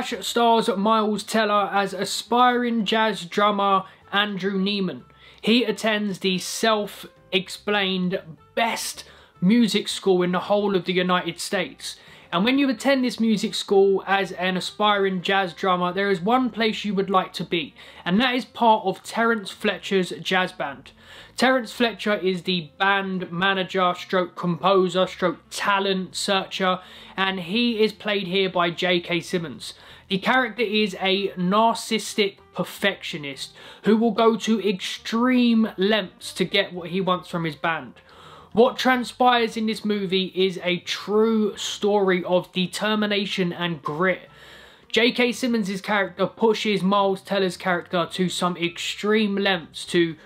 Whiplash stars Miles Teller as aspiring jazz drummer Andrew Neiman. He attends the self-explained best music school in the whole of the United States. And when you attend this music school as an aspiring jazz drummer, there is one place you would like to be, and that is part of Terence Fletcher's jazz band. Terence Fletcher is the band manager, stroke composer, stroke talent searcher, and he is played here by J.K. Simmons. The character is a narcissistic perfectionist who will go to extreme lengths to get what he wants from his band. What transpires in this movie is a true story of determination and grit. J.K. Simmons' character pushes Miles Teller's character to some extreme lengths to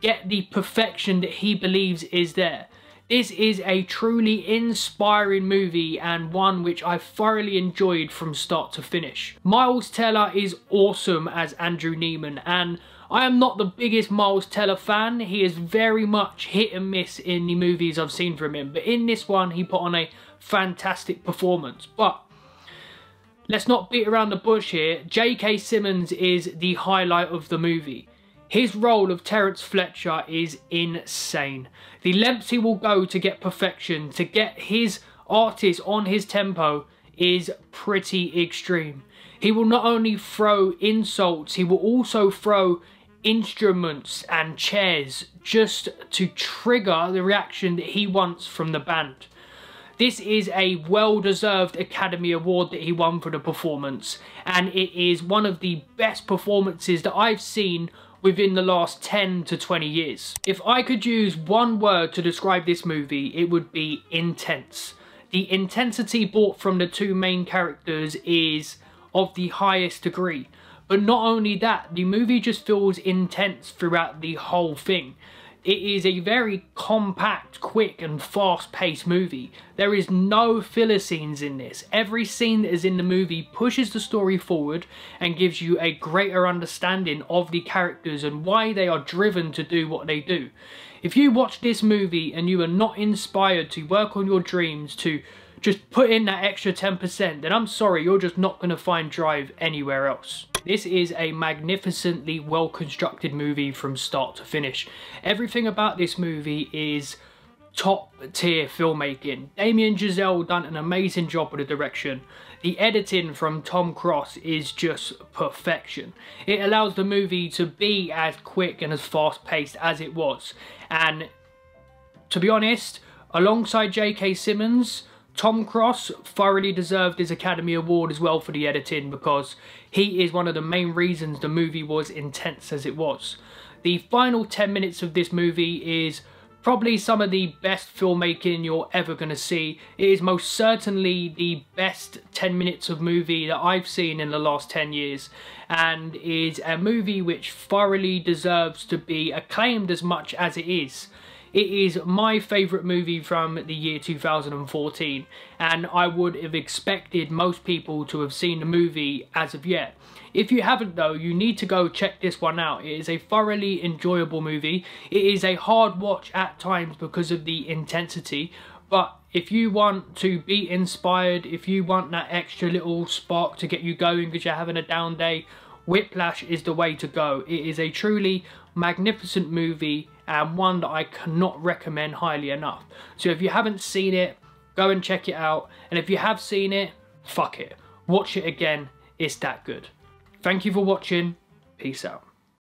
get the perfection that he believes is there. This is a truly inspiring movie and one which I thoroughly enjoyed from start to finish. Miles Teller is awesome as Andrew Neiman and I am not the biggest Miles Teller fan. He is very much hit and miss in the movies I've seen from him. But in this one, he put on a fantastic performance. But let's not beat around the bush here. J.K. Simmons is the highlight of the movie. His role of Terence Fletcher is insane. The lengths he will go to get perfection, to get his artist on his tempo is pretty extreme. He will not only throw insults, he will also throw instruments and chairs just to trigger the reaction that he wants from the band. This is a well-deserved Academy Award that he won for the performance and it is one of the best performances that I've seen within the last 10 to 20 years. If I could use one word to describe this movie, it would be intense. The intensity brought from the two main characters is of the highest degree. But not only that, the movie just feels intense throughout the whole thing. It is a very compact, quick and fast-paced movie. There is no filler scenes in this. Every scene that is in the movie pushes the story forward and gives you a greater understanding of the characters and why they are driven to do what they do. If you watch this movie and you are not inspired to work on your dreams, to just put in that extra 10%, then I'm sorry, you're just not going to find drive anywhere else. This is a magnificently well constructed movie from start to finish. Everything about this movie is top tier filmmaking. Damien Chazelle done an amazing job with the direction. The editing from Tom Cross is just perfection. It allows the movie to be as quick and as fast paced as it was. And to be honest, alongside J.K. Simmons, Tom Cross thoroughly deserved his Academy Award as well for the editing because he is one of the main reasons the movie was intense as it was. The final 10 minutes of this movie is probably some of the best filmmaking you're ever going to see. It is most certainly the best 10 minutes of movie that I've seen in the last 10 years and is a movie which thoroughly deserves to be acclaimed as much as it is. It is my favourite movie from the year 2014 and I would have expected most people to have seen the movie as of yet. If you haven't though, you need to go check this one out. It is a thoroughly enjoyable movie. It is a hard watch at times because of the intensity, but if you want to be inspired, if you want that extra little spark to get you going because you're having a down day, Whiplash is the way to go. It is a truly magnificent movie and one that I cannot recommend highly enough. So if you haven't seen it, go and check it out. And if you have seen it, fuck it. Watch it again. It's that good. Thank you for watching. Peace out.